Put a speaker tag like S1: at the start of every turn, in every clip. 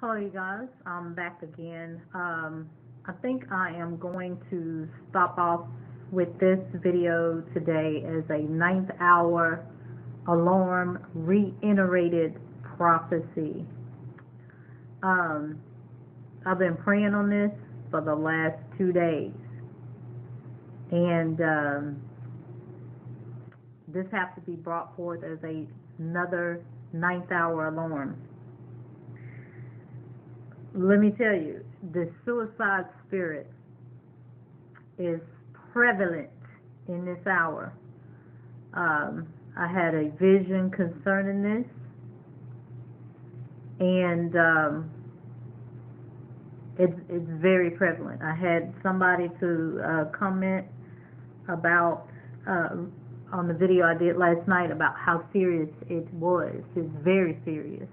S1: Hello, you guys. I'm back again. Um, I think I am going to stop off with this video today as a ninth hour alarm reiterated prophecy. Um, I've been praying on this for the last two days. And um, this has to be brought forth as a, another ninth hour alarm let me tell you, the suicide spirit is prevalent in this hour. Um, I had a vision concerning this, and um, it's it's very prevalent. I had somebody to uh, comment about uh, on the video I did last night about how serious it was. It's very serious.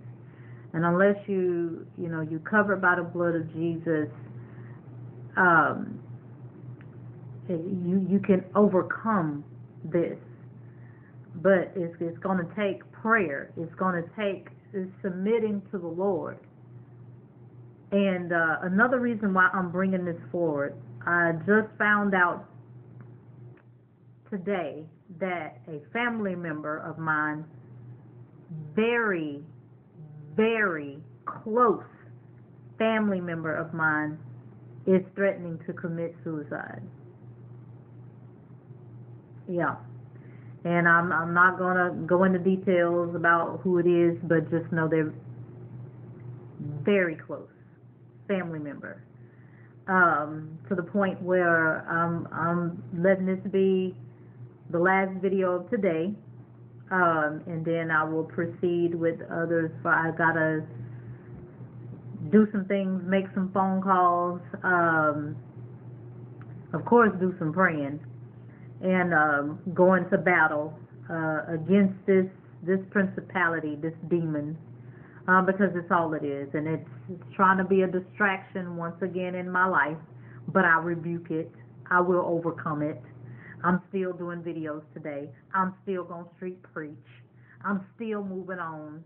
S1: And unless you, you know, you covered by the blood of Jesus, um, you you can overcome this. But it's it's going to take prayer. It's going to take submitting to the Lord. And uh, another reason why I'm bringing this forward, I just found out today that a family member of mine very very close family member of mine is threatening to commit suicide. Yeah. And I'm I'm not gonna go into details about who it is, but just know they're very close family member. Um, to the point where I'm I'm letting this be the last video of today um, and then I will proceed with others. For I gotta do some things, make some phone calls, um, of course, do some praying, and um, go into battle uh, against this this principality, this demon, uh, because it's all it is, and it's, it's trying to be a distraction once again in my life. But I rebuke it. I will overcome it. I'm still doing videos today. I'm still going to street preach. I'm still moving on.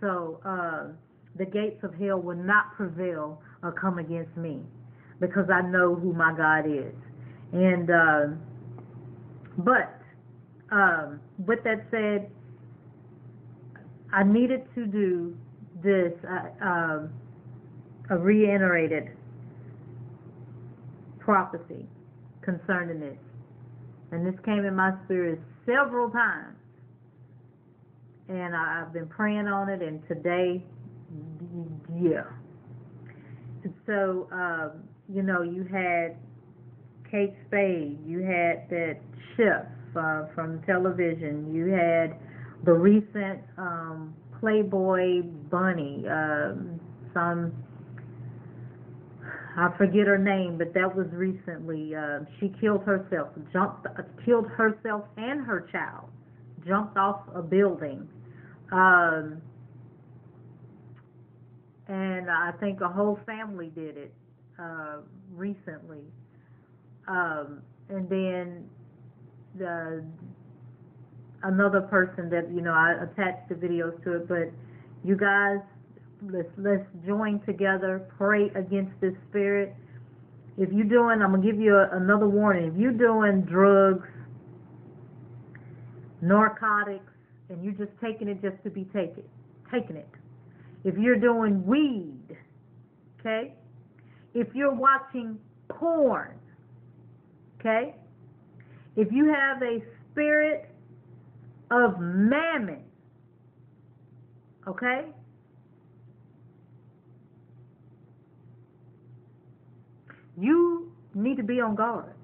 S1: So uh, the gates of hell will not prevail or come against me because I know who my God is. And uh, but um, with that said, I needed to do this uh, um, a reiterated prophecy concerning this. And this came in my spirit several times. And I, have been praying on it, and today, yeah. So, um, you know, you had Kate Spade, you had that chef uh, from television, you had the recent um, Playboy bunny, um, some I forget her name, but that was recently. Uh, she killed herself, jumped, uh, killed herself and her child, jumped off a building, um, and I think a whole family did it uh, recently. Um, and then the another person that you know I attached the videos to it, but you guys let's let's join together, pray against this spirit. If you're doing, I'm gonna give you a, another warning. If you're doing drugs, narcotics, and you're just taking it just to be taken, taking it. If you're doing weed, okay. If you're watching porn, okay. If you have a spirit of mammon, okay You need to be on guard.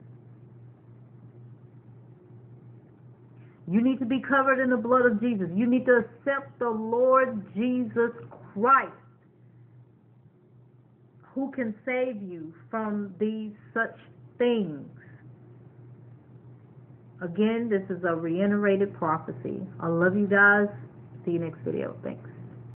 S1: You need to be covered in the blood of Jesus. You need to accept the Lord Jesus Christ who can save you from these such things. Again, this is a reiterated prophecy. I love you guys. See you next video. Thanks.